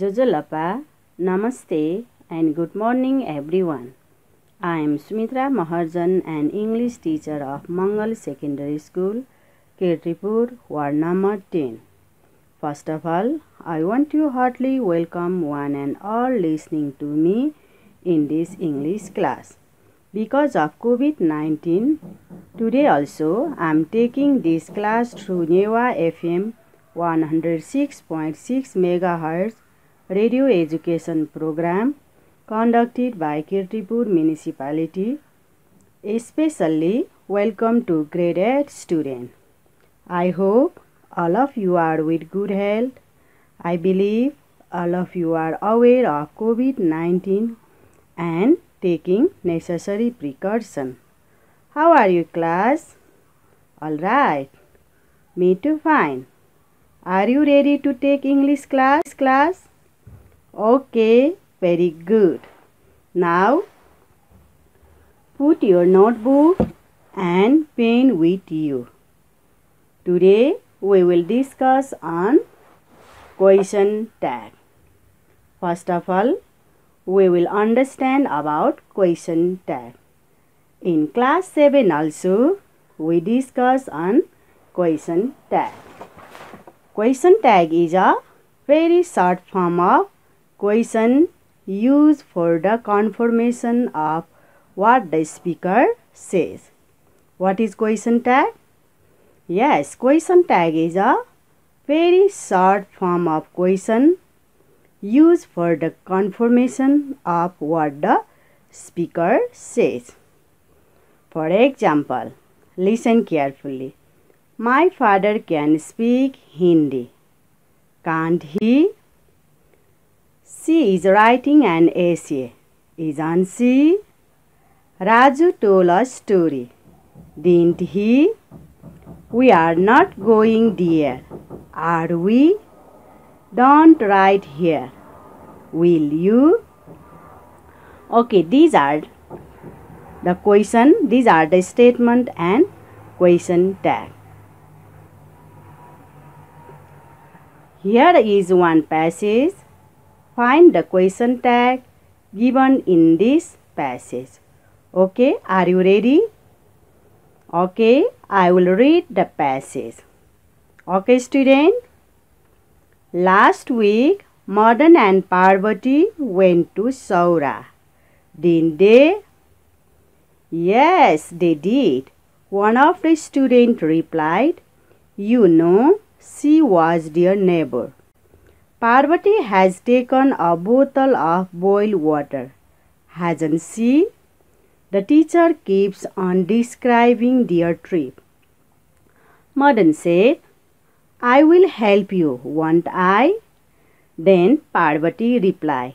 Jojolapa, Namaste and good morning everyone. I am Sumitra Maharjan, an English teacher of Mangal Secondary School, Kirtipur, Ward number 10. First of all, I want to heartily welcome one and all listening to me in this English class. Because of COVID 19, today also I am taking this class through Newa FM 106.6 MHz radio education program conducted by Kirtipur municipality. Especially welcome to grade 8 student. I hope all of you are with good health. I believe all of you are aware of COVID-19 and taking necessary precaution. How are you class? All right. Me too fine. Are you ready to take English class class? Okay, very good. Now, put your notebook and pen with you. Today, we will discuss on question tag. First of all, we will understand about question tag. In class 7 also, we discuss on question tag. Question tag is a very short form of question used for the confirmation of what the speaker says. What is question tag? Yes, question tag is a very short form of question used for the confirmation of what the speaker says. For example, listen carefully. My father can speak Hindi. Can't he? She is writing an essay, isn't she? Raju told a story, didn't he? We are not going there, are we? Don't write here, will you? Okay, these are the question, these are the statement and question tag. Here is one passage Find the question tag given in this passage. Okay, are you ready? Okay, I will read the passage. Okay, student. Last week, Madan and Parvati went to Saura. Didn't they? Yes, they did. One of the students replied, You know, she was their neighbor. Parvati has taken a bottle of boiled water, hasn't she? The teacher keeps on describing their trip. Madan said, I will help you, won't I? Then Parvati replied,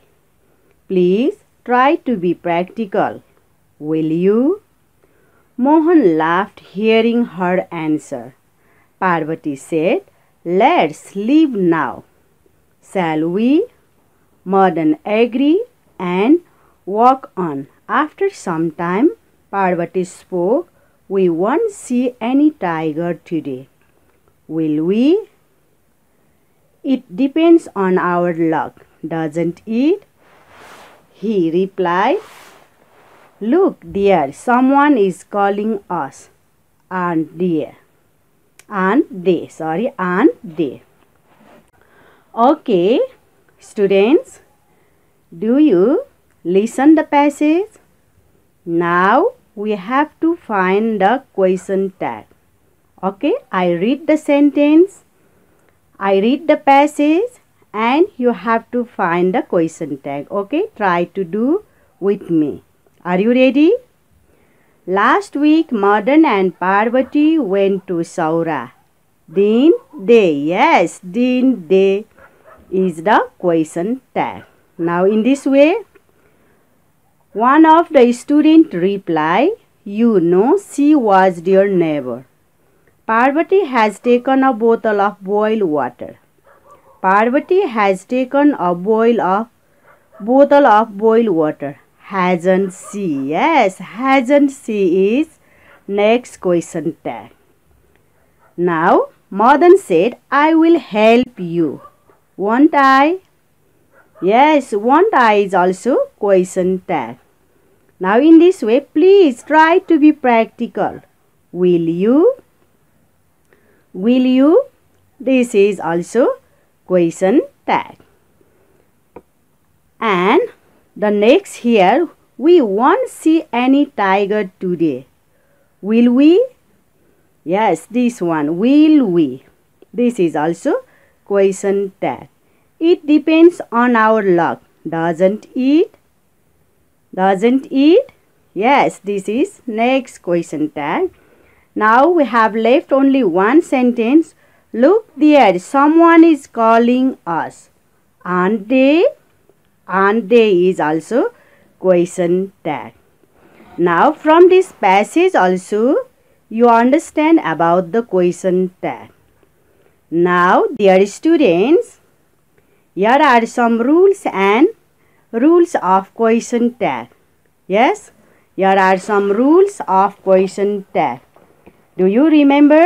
Please try to be practical, will you? Mohan laughed hearing her answer. Parvati said, Let's leave now. Shall we? Madan agree and walk on. After some time, Parvati spoke, We won't see any tiger today. Will we? It depends on our luck, doesn't it? He replied, Look there, someone is calling us. And there. And they, sorry, and they. Okay, students, do you listen the passage? Now we have to find the question tag. Okay, I read the sentence, I read the passage and you have to find the question tag. Okay, try to do with me. Are you ready? Last week, Madan and Parvati went to Saura. Didn't they? Yes, didn't they? Is the question tag. Now in this way, one of the student reply, you know she was their neighbor. Parvati has taken a bottle of boiled water. Parvati has taken a boil of bottle of boiled water. Hasn't she? Yes, hasn't she is next question tag. Now, Madan said, I will help you. Won't I? Yes, won't I is also question tag. Now in this way, please try to be practical. Will you? Will you? This is also question tag. And the next here, we won't see any tiger today. Will we? Yes, this one. Will we? This is also question tag. It depends on our luck, doesn't it? Doesn't it? Yes, this is next question tag. Now we have left only one sentence. Look there, someone is calling us. Aren't they? Aren't they is also question tag. Now from this passage also you understand about the question tag. Now dear students, here are some rules and rules of question tag. Yes, here are some rules of question tag. Do you remember?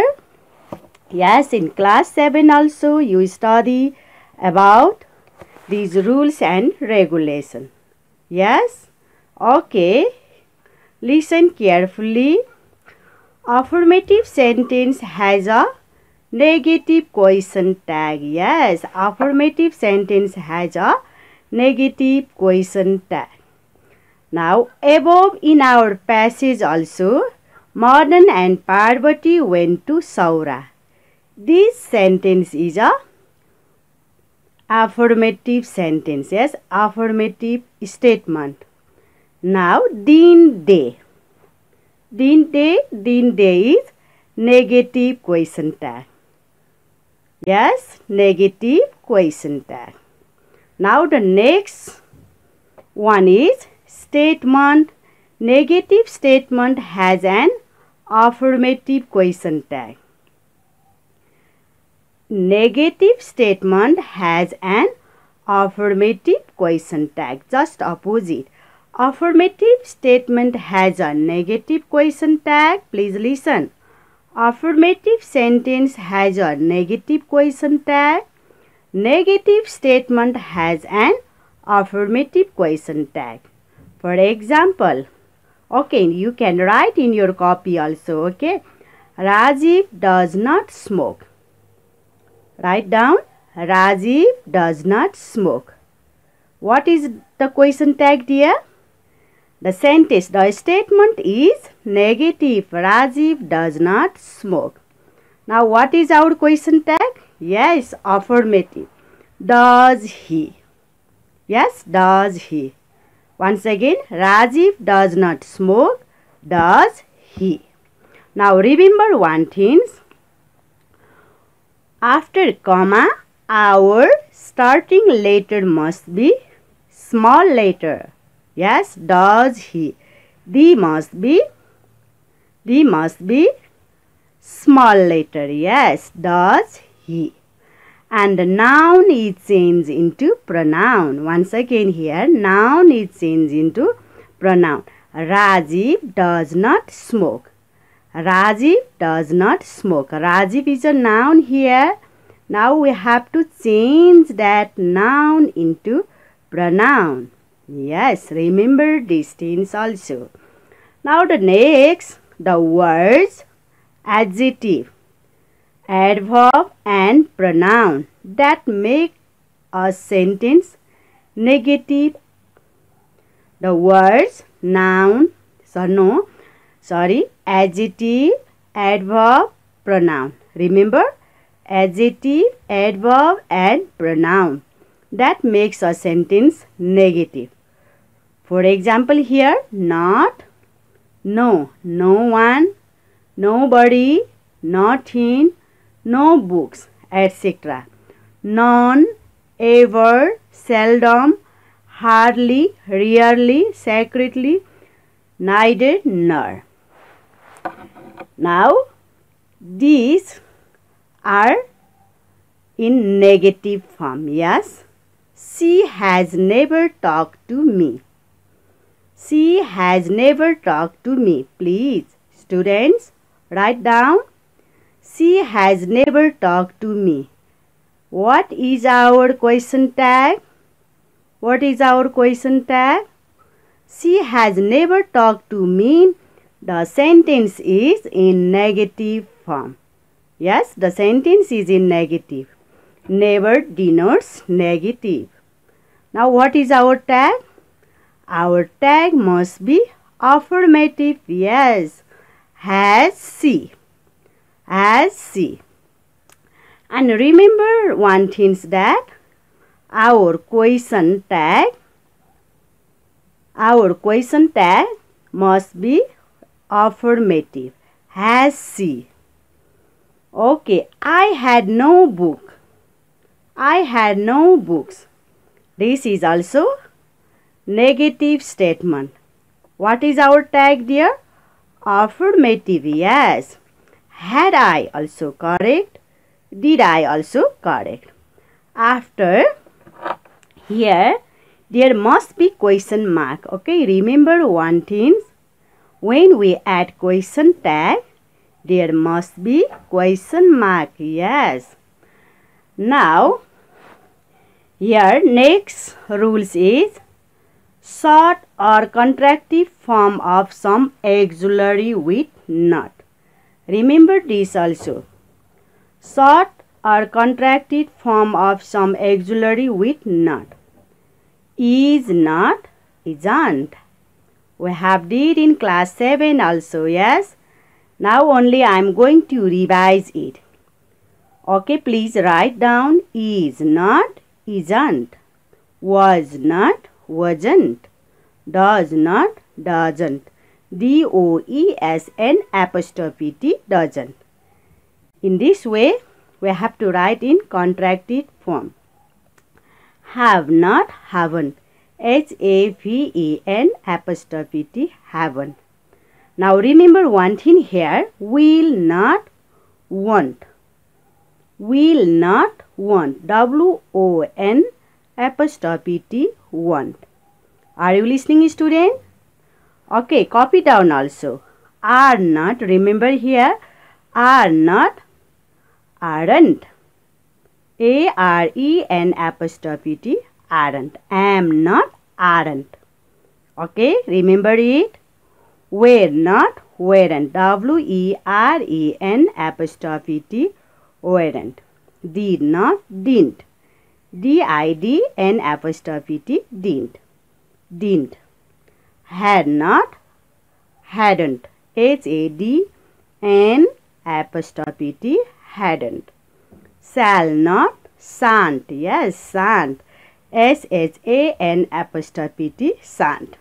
Yes, in class 7 also you study about these rules and regulation. Yes? Okay. Listen carefully. Affirmative sentence has a negative question tag. Yes, affirmative sentence has a negative question tag. Now, above in our passage also, Madan and Parvati went to Saura. This sentence is a affirmative sentence. Yes, affirmative statement. Now, din day. Din day, din day is negative question tag. Yes, negative question tag. Now, the next one is statement Negative statement has an affirmative question tag. Negative statement has an affirmative question tag. Just opposite. Affirmative statement has a negative question tag. Please listen. Affirmative sentence has a negative question tag. Negative statement has an affirmative question tag. For example, okay you can write in your copy also okay rajiv does not smoke write down rajiv does not smoke what is the question tag here the sentence the statement is negative. Rajiv does not smoke. Now what is our question tag? Yes affirmative. Does he? Yes does he? Once again, Rajiv does not smoke, does he? Now remember one thing. After comma, our starting letter must be small letter. Yes, does he? The must be, the must be small letter. Yes, does he? and the noun is changed into pronoun. Once again here, noun is changed into pronoun. Rajiv does not smoke. Rajiv does not smoke. Rajiv is a noun here. Now we have to change that noun into pronoun. Yes, remember these things also. Now the next, the words adjective adverb and pronoun that make a sentence negative. The words noun, so no, sorry, adjective, adverb, pronoun. Remember, adjective, adverb and pronoun that makes a sentence negative. For example, here, not, no, no one, nobody, nothing, no books, etc. None, ever, seldom, hardly, rarely, secretly, neither, nor. Now, these are in negative form. Yes, she has never talked to me. She has never talked to me. Please, students, write down she has never talked to me. What is our question tag? What is our question tag? She has never talked to me. The sentence is in negative form. Yes, the sentence is in negative. Never denotes negative. Now, what is our tag? Our tag must be affirmative. Yes, has she. Has she. And remember one thing that our question tag our question tag must be affirmative. Has she? Okay, I had no book. I had no books. This is also negative statement. What is our tag there? Affirmative, yes. Had I also correct? Did I also correct? After here, there must be question mark. Okay, remember one thing. When we add question tag, there must be question mark. Yes. Now, here next rules is short or contractive form of some auxiliary with not. Remember this also. Short or contracted form of some auxiliary with not. Is not, isn't. We have did in class 7 also, yes. Now only I am going to revise it. Okay, please write down is not, isn't, was not, wasn't, does not, doesn't, D O E S N apostrophe T doesn't. In this way, we have to write in contracted form. Have not, haven't, H A V E N apostrophe T haven't. Now remember one thing here, will not, won't. Will not, won't. W O N apostrophe T won't. Are you listening student? Okay, copy down also. Are not, remember here, are not, aren't. A R E N apostrophe T, aren't. Am not, aren't. Okay, remember it. Were not, weren't. W E R E N apostrophe T, weren't. Did not, didn't. D I D N apostrophe T, didn't. Didn't. Had not, hadn't. H A D N apostrophe T, hadn't. Shall not, shan't. Yes, shan't. S H A N apostrophe T, shan't.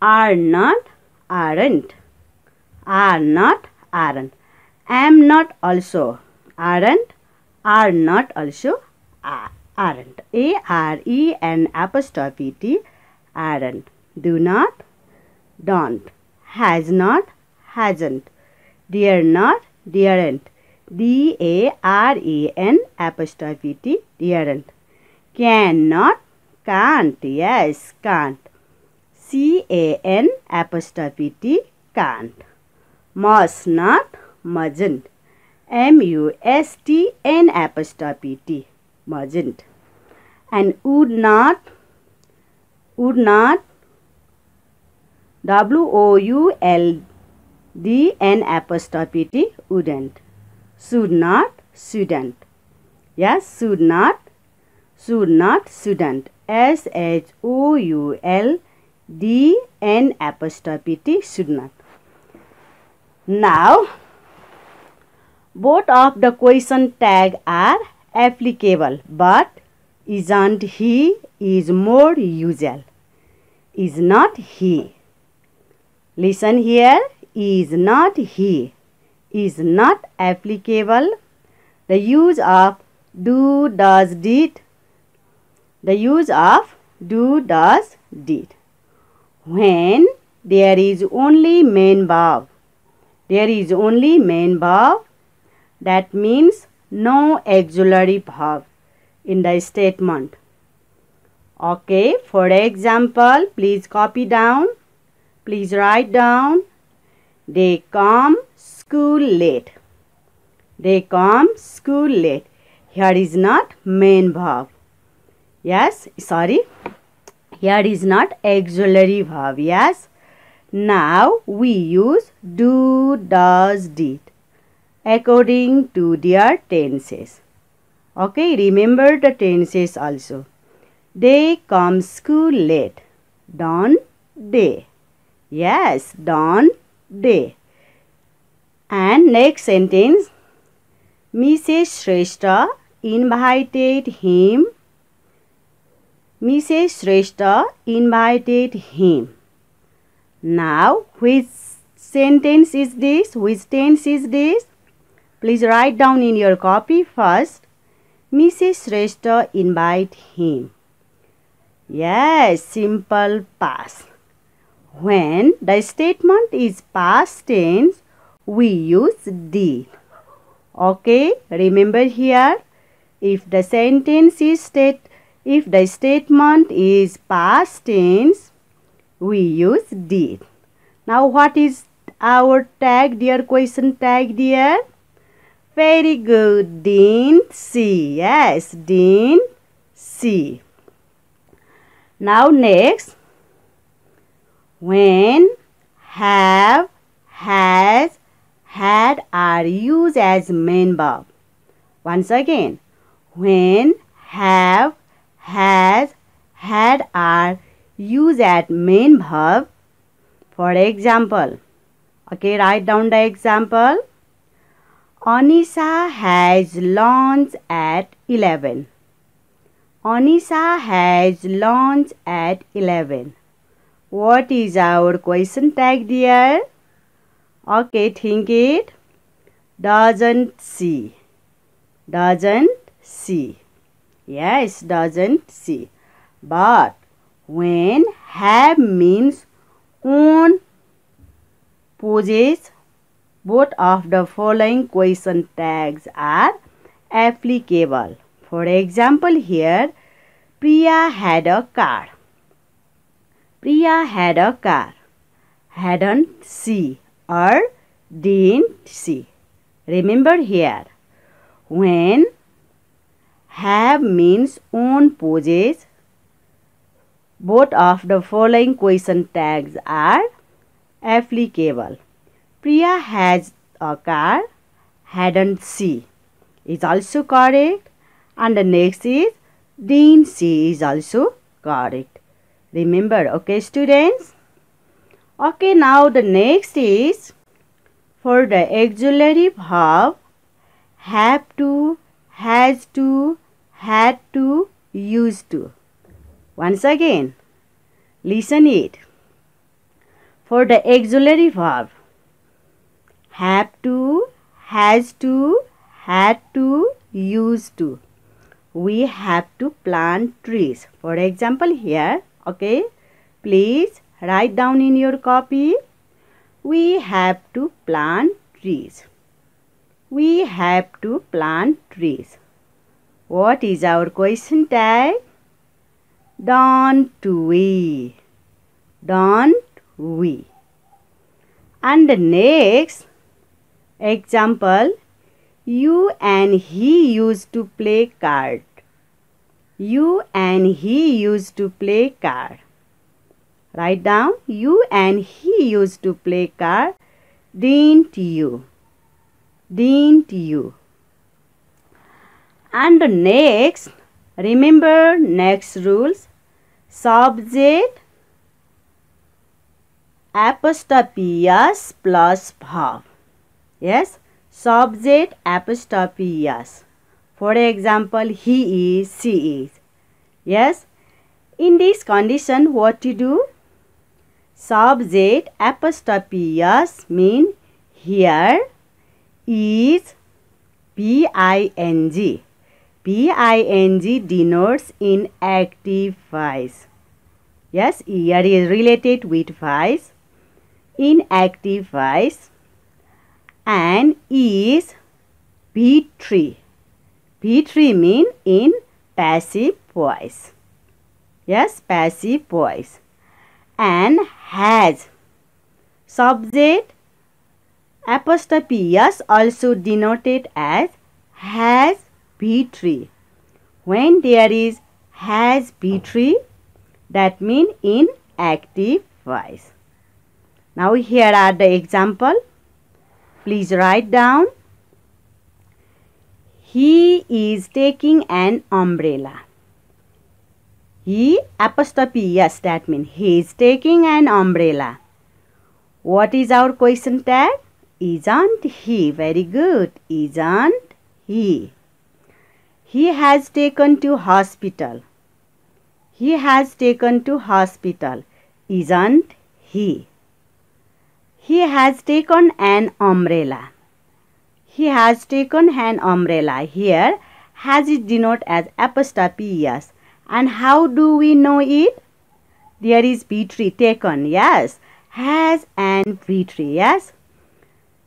Are not, aren't. Are not, aren't. Am not also, aren't. Are not also, aren't. A R E N apostrophe T, aren't. Do not, don't. Has not, hasn't. Dare not, daren't. D A R E N apostrophe T, daren't. Cannot, can't. Yes, can't. C A N apostrophe T, can't. Must not, mustn't. M U S T N apostrophe T, mustn't. And would not, would not, W O U L D N apostrophe T, wouldn't. Should not, shouldn't. Yes, should not, should not, shouldn't. S H O U L D N apostrophe T, should not. Now, both of the question tag are applicable, but isn't he is more usual. Is not he. Listen here, is not he. Is not applicable. The use of do, does, did. The use of do, does, did. When there is only main verb. There is only main verb. That means no auxiliary verb in the statement. Okay, for example, please copy down. Please write down. They come school late. They come school late. Here is not main verb. Yes, sorry. Here is not auxiliary verb. Yes. Now we use do, does, did according to their tenses. Okay, remember the tenses also. They come school late. Don't they? Yes, don't they? And next sentence Mrs. Shrestha invited him. Mrs. Shrestha invited him. Now, which sentence is this? Which tense is this? Please write down in your copy first. Mrs. Shrestha invite him. Yes, simple past. When the statement is past tense, we use did. Okay, remember here, if the sentence is state, if the statement is past tense, we use did. Now what is our tag, dear question tag dear? Very good, didn't see. Yes, didn't see. Now next, when, have, has, had are used as main verb. Once again, when, have, has, had are used as main verb. For example, okay, write down the example. Anisha has lunch at 11. Anisha has lunch at 11. What is our question tag dear? Okay, think it. Doesn't see. Doesn't see. Yes, doesn't see. But when have means on poses both of the following question tags are applicable. For example, here Priya had a car. Priya had a car. Hadn't see or didn't see. Remember here, when have means own poses, both of the following question tags are applicable. Priya has a car, hadn't see is also correct and the next is didn't see is also correct. Remember, okay students? Okay, now the next is for the auxiliary verb have to, has to, had to, used to. Once again, listen it. For the auxiliary verb have to, has to, had to, used to. We have to plant trees. For example, here, okay, please Write down in your copy. We have to plant trees. We have to plant trees. What is our question tag? Don't we? Don't we? And the next example, you and he used to play card. You and he used to play card. Write down you and he used to play card. Didn't you? Didn't you? And next, remember next rules. Subject apostrophe plus verb. Yes, subject apostrophe s. For example, he is, she is. Yes, in this condition, what to do? Subject apostrophe s mean here is P-I-N-G. P-I-N-G denotes in active voice. Yes, here is related with voice. In active voice and is P3. P3 mean in passive voice. Yes, passive voice and has. Subject apostrophe s also denoted as has V3. When there is has V3 that mean in active voice. Now here are the example. Please write down. He is taking an umbrella. He apostrophe yes that means he is taking an umbrella. What is our question tag? Isn't he? Very good. Isn't he? He has taken to hospital. He has taken to hospital. Isn't he? He has taken an umbrella. He has taken an umbrella. Here, has is denoted as apostrophe yes. And how do we know it? There is V3 taken, yes. Has and V3, yes.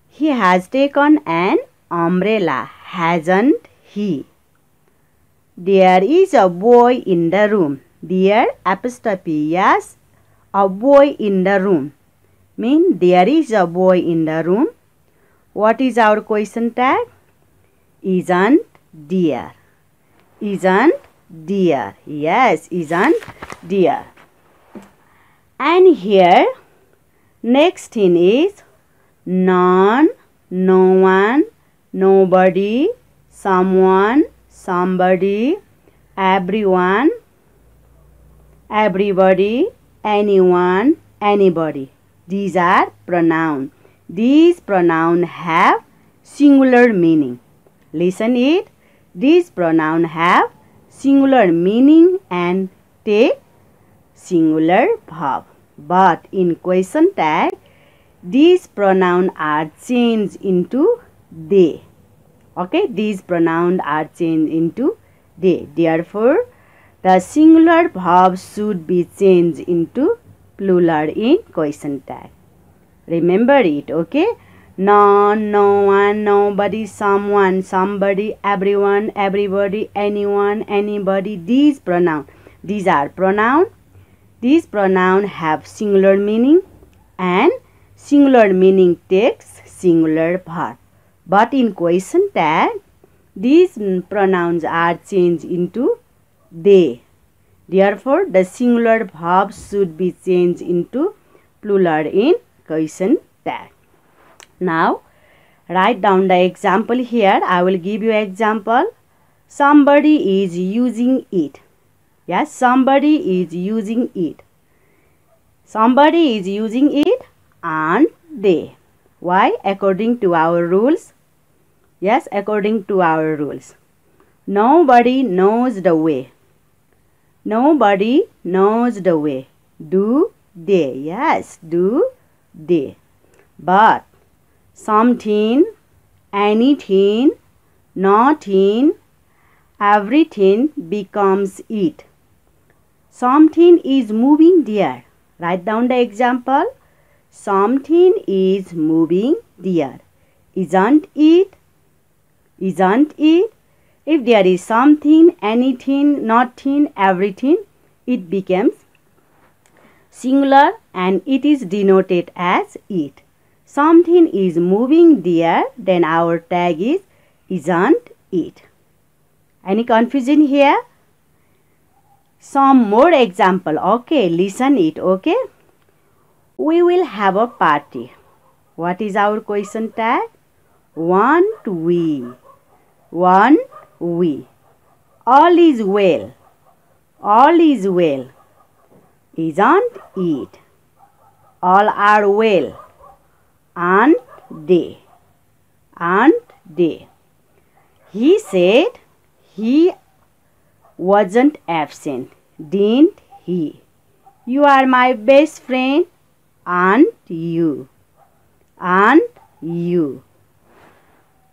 He has taken an umbrella, hasn't he? There is a boy in the room. There apostrophe yes, a boy in the room mean there is a boy in the room. What is our question tag? Isn't dear. Isn't dear. Yes, isn't dear. And here next thing is none, no one, nobody, someone, somebody, everyone, everybody, anyone, anybody. These are pronoun. These pronoun have singular meaning. Listen it. These pronoun have singular meaning and take singular verb. But in question tag, these pronoun are changed into they. Okay, these pronoun are changed into they. Therefore, the singular verb should be changed into plural in question tag. Remember it, okay? None, no one, nobody, someone, somebody, everyone, everybody, anyone, anybody. These pronoun, these are pronoun. These pronoun have singular meaning and singular meaning takes singular verb. But in question tag, these pronouns are changed into they. Therefore, the singular verb should be changed into plural in question tag. Now, write down the example here. I will give you example. Somebody is using it. Yes, somebody is using it. Somebody is using it and they. Why? According to our rules. Yes, according to our rules. Nobody knows the way. Nobody knows the way. Do they? Yes, do they. But something, anything, nothing, everything becomes it. Something is moving there. Write down the example. Something is moving there. Isn't it? Isn't it? If there is something, anything, nothing, everything, it becomes singular and it is denoted as it. Something is moving there, then our tag is isn't it. Any confusion here? Some more example. Okay, listen it. Okay. We will have a party. What is our question tag? Want we. Want we. All is well. All is well. Isn't it? All are well. And they. And they. He said he wasn't absent, didn't he? You are my best friend, and you. And you.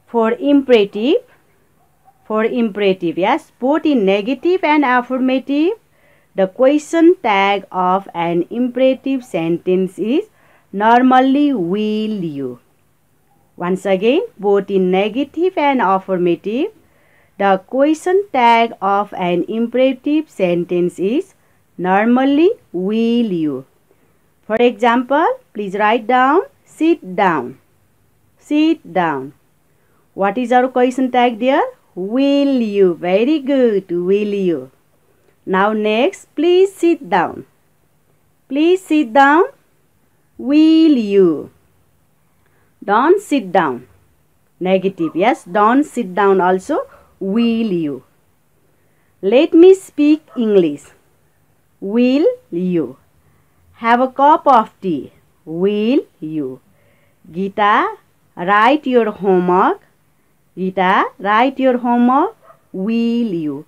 For imperative, for imperative yes? Both in negative and affirmative. The question tag of an imperative sentence is normally will you. Once again both in negative and affirmative. The question tag of an imperative sentence is normally will you. For example please write down sit down. Sit down. What is our question tag there Will you? Very good. Will you? Now next, please sit down. Please sit down. Will you? Don't sit down. Negative. Yes, don't sit down also. Will you? Let me speak English. Will you? Have a cup of tea. Will you? Gita, write your homework. Gita, write your homework. Will you?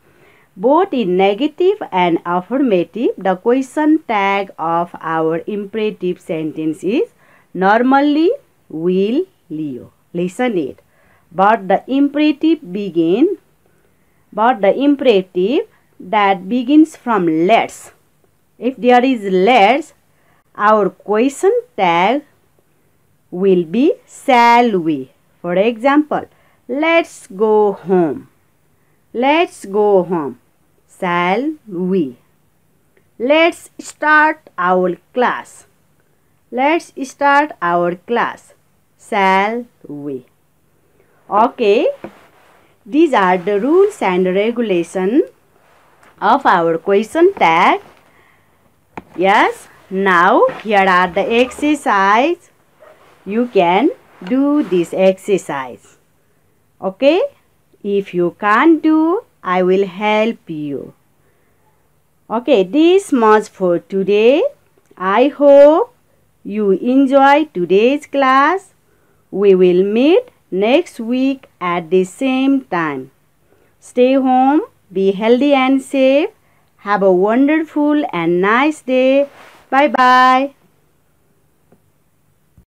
Both in negative and affirmative, the question tag of our imperative sentence is normally will you. Listen it. But the imperative begin but the imperative that begins from let's. If there is let's, our question tag will be shall we. For example, let's go home. Let's go home shall we? Let's start our class. Let's start our class. Shall we? Okay. These are the rules and regulation of our question tag. Yes. Now here are the exercise. You can do this exercise. Okay. If you can't do, I will help you. Okay, this much for today. I hope you enjoy today's class. We will meet next week at the same time. Stay home, be healthy and safe. Have a wonderful and nice day. Bye bye.